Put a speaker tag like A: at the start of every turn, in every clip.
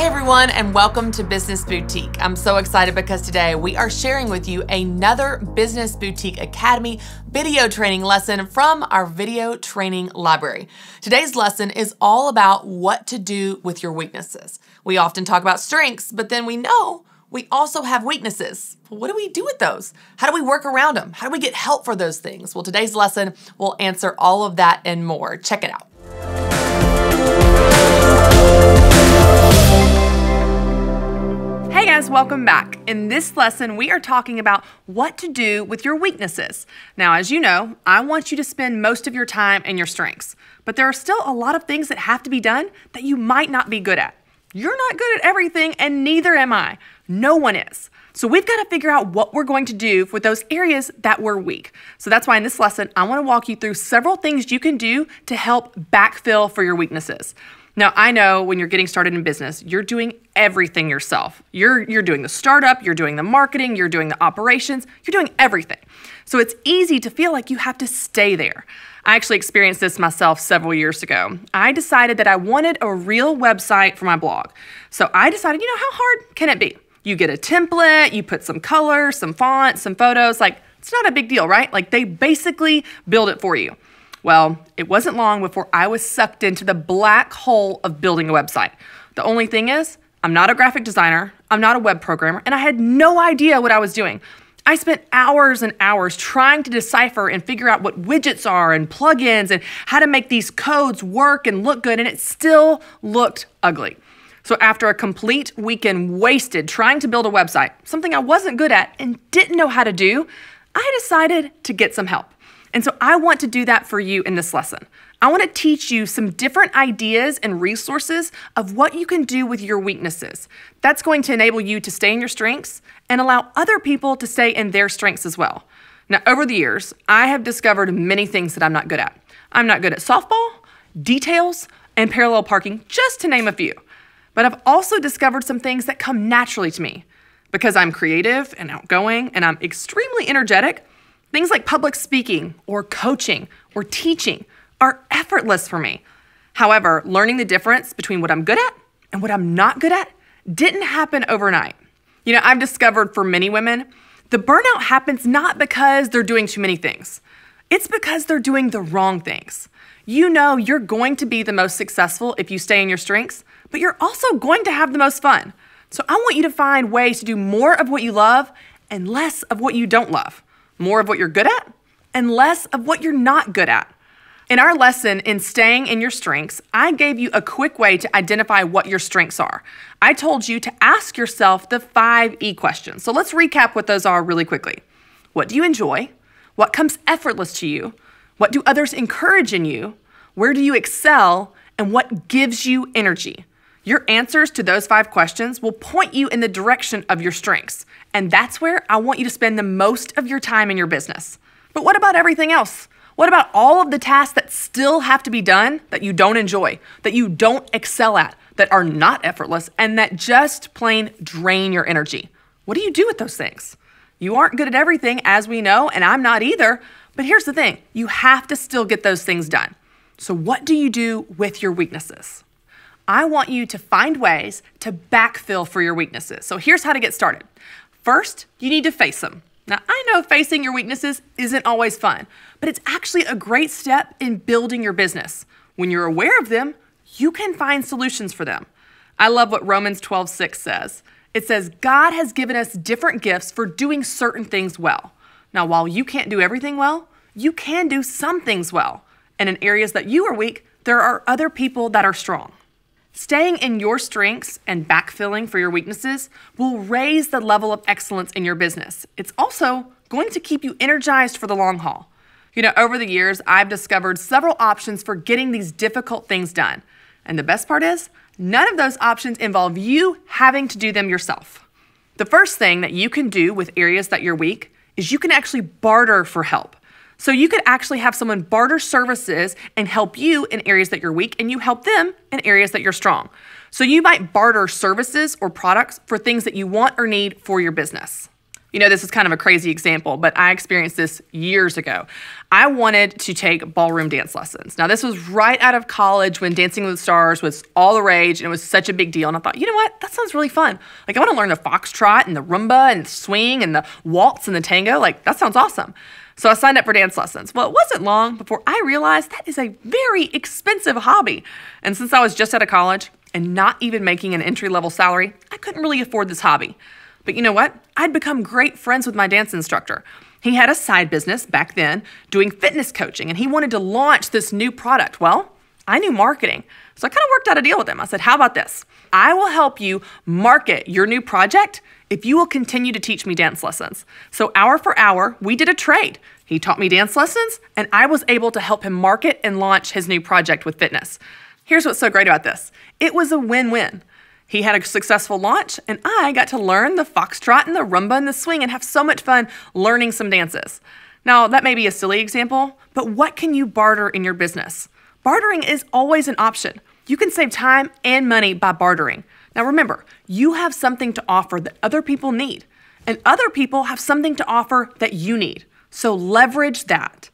A: Hey everyone, and welcome to Business Boutique. I'm so excited because today we are sharing with you another Business Boutique Academy video training lesson from our video training library. Today's lesson is all about what to do with your weaknesses. We often talk about strengths, but then we know we also have weaknesses. What do we do with those? How do we work around them? How do we get help for those things? Well, today's lesson will answer all of that and more. Check it out. Guys, welcome back. In this lesson, we are talking about what to do with your weaknesses. Now, as you know, I want you to spend most of your time in your strengths, but there are still a lot of things that have to be done that you might not be good at. You're not good at everything, and neither am I. No one is. So we've got to figure out what we're going to do with those areas that we're weak. So that's why in this lesson, I want to walk you through several things you can do to help backfill for your weaknesses. Now, I know when you're getting started in business, you're doing everything yourself. You're, you're doing the startup, you're doing the marketing, you're doing the operations, you're doing everything. So it's easy to feel like you have to stay there. I actually experienced this myself several years ago. I decided that I wanted a real website for my blog. So I decided, you know, how hard can it be? You get a template, you put some colors, some fonts, some photos. Like, it's not a big deal, right? Like, they basically build it for you. Well, it wasn't long before I was sucked into the black hole of building a website. The only thing is, I'm not a graphic designer, I'm not a web programmer, and I had no idea what I was doing. I spent hours and hours trying to decipher and figure out what widgets are and plugins and how to make these codes work and look good, and it still looked ugly. So, after a complete weekend wasted trying to build a website, something I wasn't good at and didn't know how to do, I decided to get some help. And so I want to do that for you in this lesson. I want to teach you some different ideas and resources of what you can do with your weaknesses. That's going to enable you to stay in your strengths and allow other people to stay in their strengths as well. Now, over the years, I have discovered many things that I'm not good at. I'm not good at softball, details, and parallel parking, just to name a few. But I've also discovered some things that come naturally to me. Because I'm creative and outgoing and I'm extremely energetic, Things like public speaking or coaching or teaching are effortless for me. However, learning the difference between what I'm good at and what I'm not good at didn't happen overnight. You know, I've discovered for many women, the burnout happens not because they're doing too many things, it's because they're doing the wrong things. You know, you're going to be the most successful if you stay in your strengths, but you're also going to have the most fun. So I want you to find ways to do more of what you love and less of what you don't love more of what you're good at and less of what you're not good at. In our lesson in staying in your strengths, I gave you a quick way to identify what your strengths are. I told you to ask yourself the five E questions. So let's recap what those are really quickly. What do you enjoy? What comes effortless to you? What do others encourage in you? Where do you excel? And what gives you energy? Your answers to those five questions will point you in the direction of your strengths. And that's where I want you to spend the most of your time in your business. But what about everything else? What about all of the tasks that still have to be done that you don't enjoy, that you don't excel at, that are not effortless, and that just plain drain your energy? What do you do with those things? You aren't good at everything, as we know, and I'm not either. But here's the thing you have to still get those things done. So, what do you do with your weaknesses? I want you to find ways to backfill for your weaknesses. So here's how to get started. First, you need to face them. Now, I know facing your weaknesses isn't always fun, but it's actually a great step in building your business. When you're aware of them, you can find solutions for them. I love what Romans 12, 6 says. It says, God has given us different gifts for doing certain things well. Now, while you can't do everything well, you can do some things well. And in areas that you are weak, there are other people that are strong. Staying in your strengths and backfilling for your weaknesses will raise the level of excellence in your business. It's also going to keep you energized for the long haul. You know, over the years, I've discovered several options for getting these difficult things done. And the best part is, none of those options involve you having to do them yourself. The first thing that you can do with areas that you're weak is you can actually barter for help. So you could actually have someone barter services and help you in areas that you're weak, and you help them in areas that you're strong. So you might barter services or products for things that you want or need for your business. You know, this is kind of a crazy example, but I experienced this years ago. I wanted to take ballroom dance lessons. Now, this was right out of college when Dancing with the Stars was all the rage and it was such a big deal. And I thought, you know what? That sounds really fun. Like, I want to learn the foxtrot and the rumba and the swing and the waltz and the tango. Like, that sounds awesome. So I signed up for dance lessons. Well, it wasn't long before I realized that is a very expensive hobby. And since I was just out of college and not even making an entry level salary, I couldn't really afford this hobby. But you know what? I'd become great friends with my dance instructor. He had a side business back then doing fitness coaching, and he wanted to launch this new product. Well, I knew marketing. So I kind of worked out a deal with him. I said, How about this? I will help you market your new project if you will continue to teach me dance lessons. So, hour for hour, we did a trade. He taught me dance lessons, and I was able to help him market and launch his new project with fitness. Here's what's so great about this it was a win win. He had a successful launch, and I got to learn the foxtrot and the rumba and the swing and have so much fun learning some dances. Now, that may be a silly example, but what can you barter in your business? Bartering is always an option. You can save time and money by bartering. Now, remember, you have something to offer that other people need, and other people have something to offer that you need. So leverage that.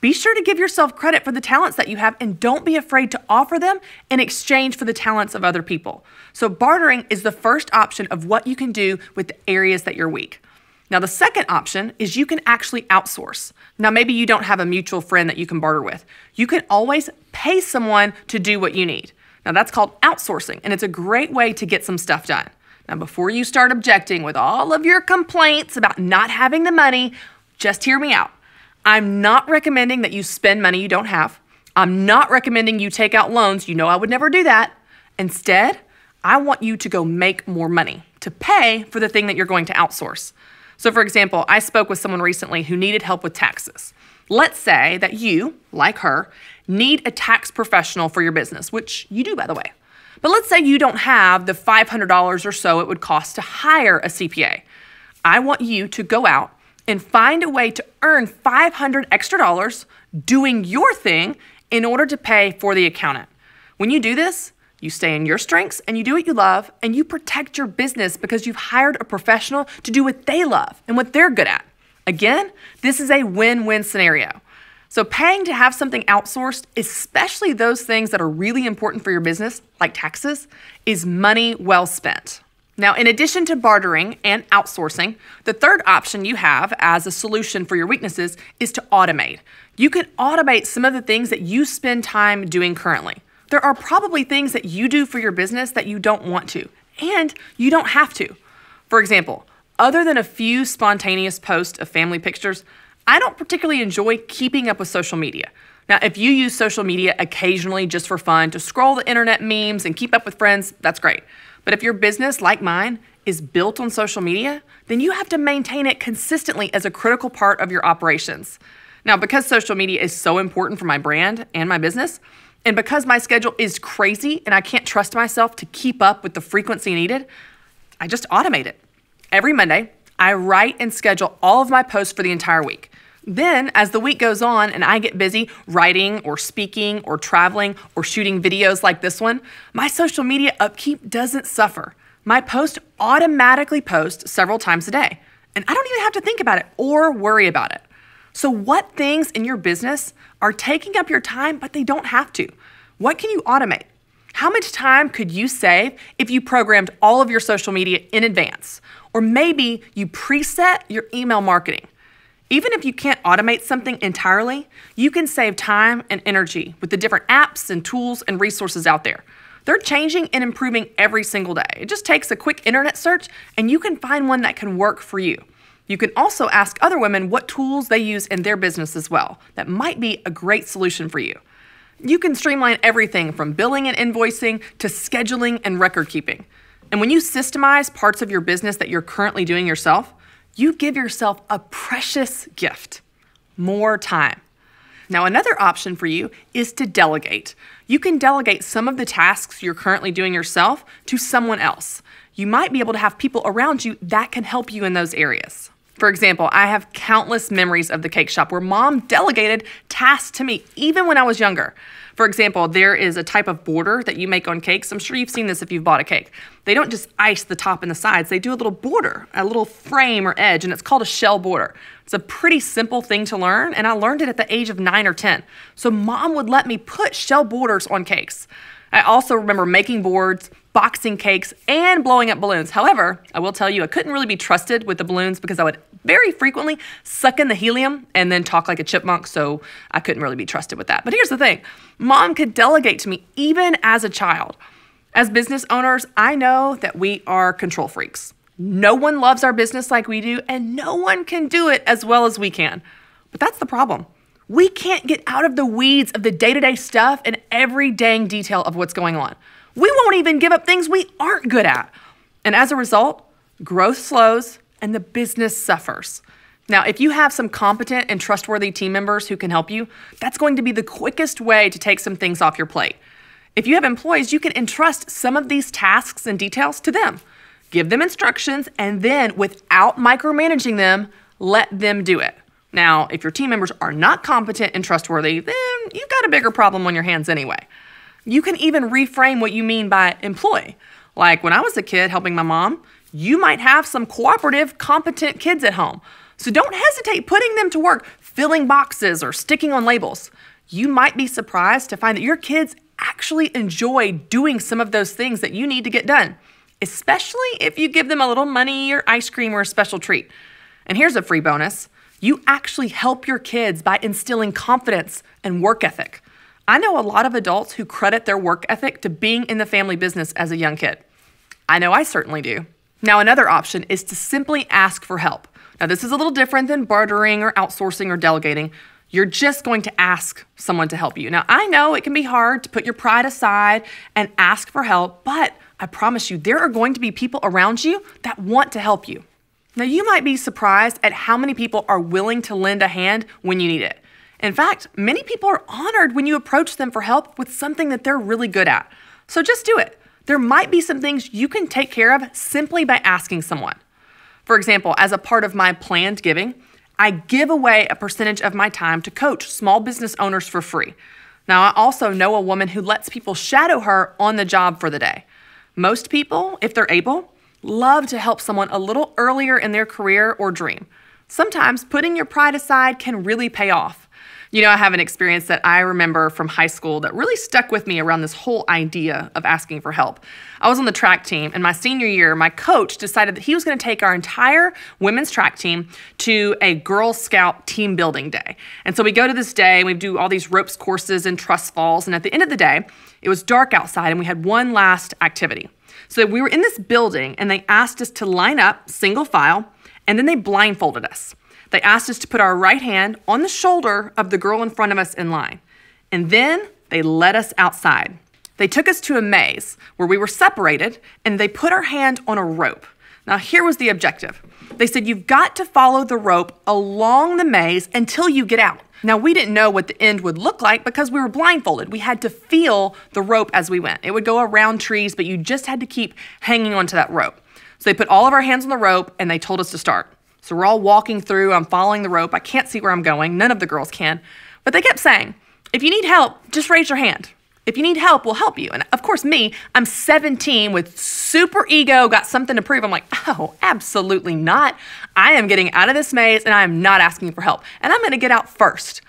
A: Be sure to give yourself credit for the talents that you have and don't be afraid to offer them in exchange for the talents of other people. So, bartering is the first option of what you can do with the areas that you're weak. Now, the second option is you can actually outsource. Now, maybe you don't have a mutual friend that you can barter with. You can always pay someone to do what you need. Now, that's called outsourcing, and it's a great way to get some stuff done. Now, before you start objecting with all of your complaints about not having the money, just hear me out. I'm not recommending that you spend money you don't have. I'm not recommending you take out loans. You know I would never do that. Instead, I want you to go make more money to pay for the thing that you're going to outsource. So, for example, I spoke with someone recently who needed help with taxes. Let's say that you, like her, need a tax professional for your business, which you do, by the way. But let's say you don't have the $500 or so it would cost to hire a CPA. I want you to go out and find a way to earn 500 extra dollars doing your thing in order to pay for the accountant. When you do this, you stay in your strengths and you do what you love and you protect your business because you've hired a professional to do what they love and what they're good at. Again, this is a win win scenario. So, paying to have something outsourced, especially those things that are really important for your business, like taxes, is money well spent. Now, in addition to bartering and outsourcing, the third option you have as a solution for your weaknesses is to automate. You can automate some of the things that you spend time doing currently. There are probably things that you do for your business that you don't want to, and you don't have to. For example, other than a few spontaneous posts of family pictures, I don't particularly enjoy keeping up with social media. Now, if you use social media occasionally just for fun to scroll the internet memes and keep up with friends, that's great. But if your business, like mine, is built on social media, then you have to maintain it consistently as a critical part of your operations. Now, because social media is so important for my brand and my business, and because my schedule is crazy and I can't trust myself to keep up with the frequency needed, I just automate it. Every Monday, I write and schedule all of my posts for the entire week. Then, as the week goes on and I get busy writing or speaking or traveling or shooting videos like this one, my social media upkeep doesn't suffer. My post automatically post several times a day, and I don't even have to think about it or worry about it. So, what things in your business are taking up your time, but they don't have to? What can you automate? How much time could you save if you programmed all of your social media in advance? Or maybe you preset your email marketing. Even if you can't automate something entirely, you can save time and energy with the different apps and tools and resources out there. They're changing and improving every single day. It just takes a quick internet search and you can find one that can work for you. You can also ask other women what tools they use in their business as well. That might be a great solution for you. You can streamline everything from billing and invoicing to scheduling and record keeping. And when you systemize parts of your business that you're currently doing yourself, you give yourself a precious gift more time. Now, another option for you is to delegate. You can delegate some of the tasks you're currently doing yourself to someone else. You might be able to have people around you that can help you in those areas. For example, I have countless memories of the cake shop where mom delegated tasks to me even when I was younger. For example, there is a type of border that you make on cakes. I'm sure you've seen this if you've bought a cake. They don't just ice the top and the sides, they do a little border, a little frame or edge, and it's called a shell border. It's a pretty simple thing to learn, and I learned it at the age of nine or 10. So mom would let me put shell borders on cakes. I also remember making boards, boxing cakes, and blowing up balloons. However, I will tell you, I couldn't really be trusted with the balloons because I would very frequently suck in the helium and then talk like a chipmunk, so I couldn't really be trusted with that. But here's the thing mom could delegate to me even as a child. As business owners, I know that we are control freaks. No one loves our business like we do, and no one can do it as well as we can. But that's the problem. We can't get out of the weeds of the day to day stuff and every dang detail of what's going on. We won't even give up things we aren't good at. And as a result, growth slows and the business suffers. Now, if you have some competent and trustworthy team members who can help you, that's going to be the quickest way to take some things off your plate. If you have employees, you can entrust some of these tasks and details to them. Give them instructions and then, without micromanaging them, let them do it. Now, if your team members are not competent and trustworthy, then you've got a bigger problem on your hands anyway. You can even reframe what you mean by employee. Like when I was a kid helping my mom, you might have some cooperative, competent kids at home. So don't hesitate putting them to work filling boxes or sticking on labels. You might be surprised to find that your kids actually enjoy doing some of those things that you need to get done, especially if you give them a little money or ice cream or a special treat. And here's a free bonus you actually help your kids by instilling confidence and work ethic. I know a lot of adults who credit their work ethic to being in the family business as a young kid. I know I certainly do. Now, another option is to simply ask for help. Now, this is a little different than bartering or outsourcing or delegating. You're just going to ask someone to help you. Now, I know it can be hard to put your pride aside and ask for help, but I promise you, there are going to be people around you that want to help you. Now, you might be surprised at how many people are willing to lend a hand when you need it. In fact, many people are honored when you approach them for help with something that they're really good at. So just do it. There might be some things you can take care of simply by asking someone. For example, as a part of my planned giving, I give away a percentage of my time to coach small business owners for free. Now, I also know a woman who lets people shadow her on the job for the day. Most people, if they're able, love to help someone a little earlier in their career or dream. Sometimes putting your pride aside can really pay off. You know, I have an experience that I remember from high school that really stuck with me around this whole idea of asking for help. I was on the track team, and my senior year, my coach decided that he was going to take our entire women's track team to a Girl Scout team building day. And so we go to this day, and we do all these ropes courses and trust falls. And at the end of the day, it was dark outside, and we had one last activity. So we were in this building and they asked us to line up single file and then they blindfolded us. They asked us to put our right hand on the shoulder of the girl in front of us in line. And then they led us outside. They took us to a maze where we were separated and they put our hand on a rope. Now, here was the objective. They said, You've got to follow the rope along the maze until you get out. Now, we didn't know what the end would look like because we were blindfolded. We had to feel the rope as we went. It would go around trees, but you just had to keep hanging onto that rope. So they put all of our hands on the rope and they told us to start. So we're all walking through. I'm following the rope. I can't see where I'm going. None of the girls can. But they kept saying, if you need help, just raise your hand. If you need help, we'll help you. And of course, me, I'm 17 with super ego, got something to prove. I'm like, oh, absolutely not. I am getting out of this maze and I am not asking for help. And I'm going to get out first.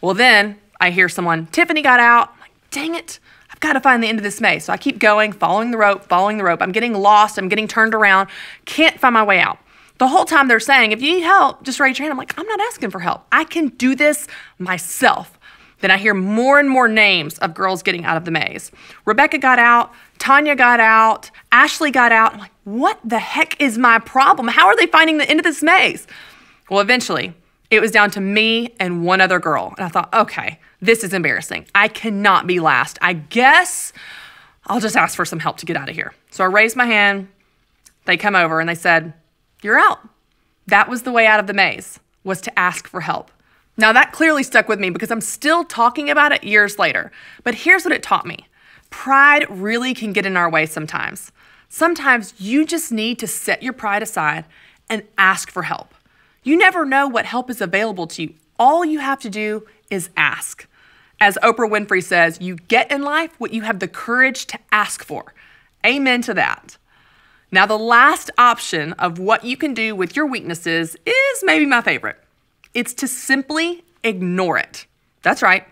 A: Well, then I hear someone, Tiffany got out. I'm like, dang it. I've got to find the end of this maze. So I keep going, following the rope, following the rope. I'm getting lost. I'm getting turned around. Can't find my way out. The whole time they're saying, if you need help, just raise your hand. I'm like, I'm not asking for help. I can do this myself. Then I hear more and more names of girls getting out of the maze. Rebecca got out, Tanya got out, Ashley got out. I'm like, what the heck is my problem? How are they finding the end of this maze? Well, eventually, it was down to me and one other girl. And I thought, okay, this is embarrassing. I cannot be last. I guess I'll just ask for some help to get out of here. So I raised my hand. They come over and they said, You're out. That was the way out of the maze, was to ask for help. Now, that clearly stuck with me because I'm still talking about it years later. But here's what it taught me pride really can get in our way sometimes. Sometimes you just need to set your pride aside and ask for help. You never know what help is available to you. All you have to do is ask. As Oprah Winfrey says, you get in life what you have the courage to ask for. Amen to that. Now, the last option of what you can do with your weaknesses is maybe my favorite. It's to simply ignore it. That's right.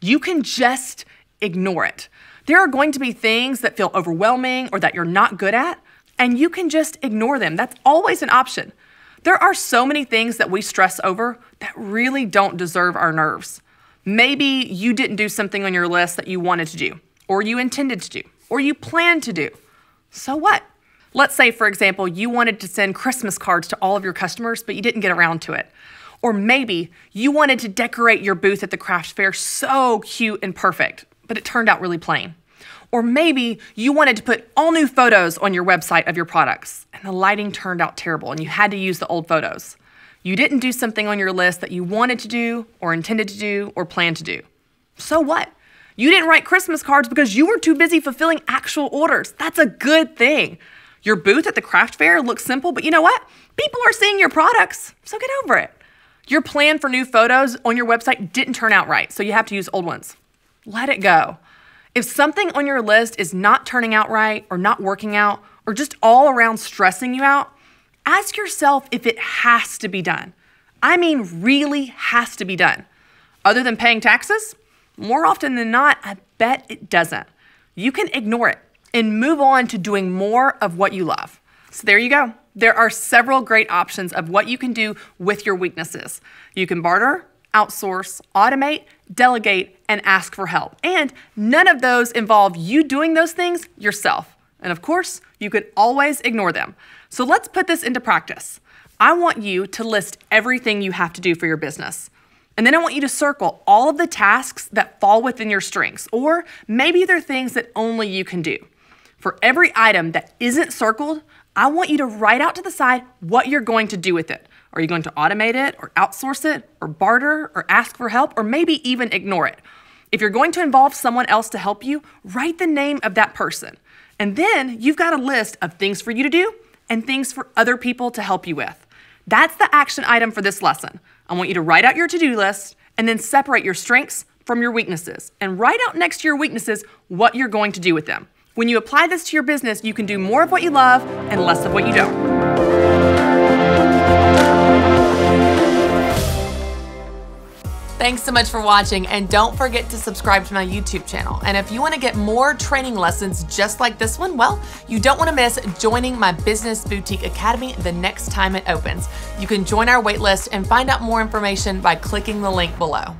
A: You can just ignore it. There are going to be things that feel overwhelming or that you're not good at, and you can just ignore them. That's always an option. There are so many things that we stress over that really don't deserve our nerves. Maybe you didn't do something on your list that you wanted to do, or you intended to do, or you planned to do. So what? Let's say, for example, you wanted to send Christmas cards to all of your customers, but you didn't get around to it. Or maybe you wanted to decorate your booth at the craft fair so cute and perfect, but it turned out really plain. Or maybe you wanted to put all new photos on your website of your products, and the lighting turned out terrible and you had to use the old photos. You didn't do something on your list that you wanted to do, or intended to do, or planned to do. So what? You didn't write Christmas cards because you were too busy fulfilling actual orders. That's a good thing. Your booth at the craft fair looks simple, but you know what? People are seeing your products, so get over it. Your plan for new photos on your website didn't turn out right, so you have to use old ones. Let it go. If something on your list is not turning out right, or not working out, or just all around stressing you out, ask yourself if it has to be done. I mean, really has to be done. Other than paying taxes, more often than not, I bet it doesn't. You can ignore it and move on to doing more of what you love. So there you go. There are several great options of what you can do with your weaknesses. You can barter, outsource, automate, delegate, and ask for help. And none of those involve you doing those things yourself. And of course, you could always ignore them. So let's put this into practice. I want you to list everything you have to do for your business. And then I want you to circle all of the tasks that fall within your strengths, or maybe they're things that only you can do. For every item that isn't circled, I want you to write out to the side what you're going to do with it. Are you going to automate it, or outsource it, or barter, or ask for help, or maybe even ignore it? If you're going to involve someone else to help you, write the name of that person. And then you've got a list of things for you to do and things for other people to help you with. That's the action item for this lesson. I want you to write out your to do list and then separate your strengths from your weaknesses and write out next to your weaknesses what you're going to do with them. When you apply this to your business, you can do more of what you love and less of what you don't. Thanks so much for watching and don't forget to subscribe to my YouTube channel. And if you want to get more training lessons just like this one, well, you don't want to miss joining my Business Boutique Academy the next time it opens. You can join our waitlist and find out more information by clicking the link below.